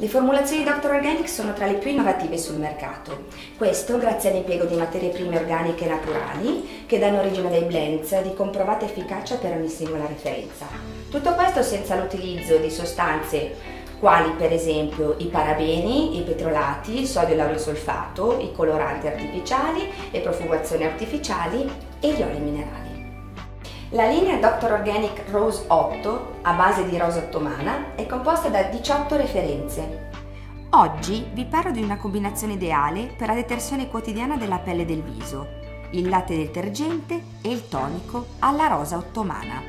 Le formulazioni Dr. Organic sono tra le più innovative sul mercato. Questo grazie all'impiego di materie prime organiche naturali che danno origine dai blends di comprovata efficacia per ogni singola referenza. Tutto questo senza l'utilizzo di sostanze quali per esempio i parabeni, i petrolati, il sodio laurosolfato, i coloranti artificiali, le profumazioni artificiali e gli oli minerali. La linea Dr. Organic Rose 8, a base di rosa ottomana, è composta da 18 referenze. Oggi vi parlo di una combinazione ideale per la detersione quotidiana della pelle del viso, il latte detergente e il tonico alla rosa ottomana.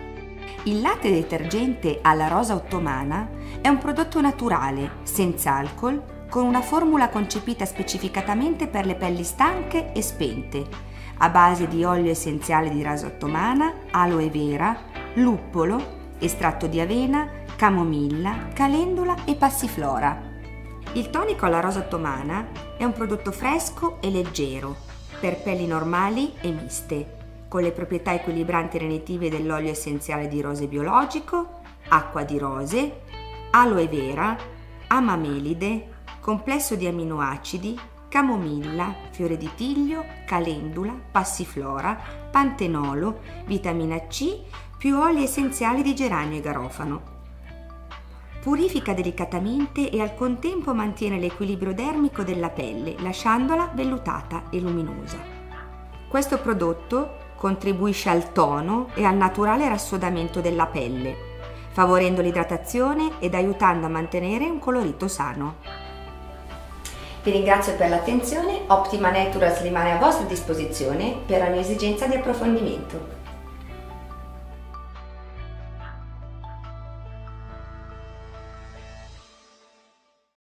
Il latte detergente alla rosa ottomana è un prodotto naturale, senza alcol, con una formula concepita specificatamente per le pelli stanche e spente, a base di olio essenziale di raso ottomana, aloe vera, luppolo, estratto di avena, camomilla, calendula e passiflora. Il tonico alla rosa ottomana è un prodotto fresco e leggero per pelli normali e miste, con le proprietà equilibranti e renetive dell'olio essenziale di rose biologico, acqua di rose, aloe vera, amamelide, complesso di aminoacidi, camomilla, fiore di tiglio, calendula, passiflora, pantenolo, vitamina C più oli essenziali di geranio e garofano. Purifica delicatamente e al contempo mantiene l'equilibrio dermico della pelle, lasciandola vellutata e luminosa. Questo prodotto contribuisce al tono e al naturale rassodamento della pelle, favorendo l'idratazione ed aiutando a mantenere un colorito sano. Vi ringrazio per l'attenzione, Optima Naturals rimane a vostra disposizione per ogni esigenza di approfondimento.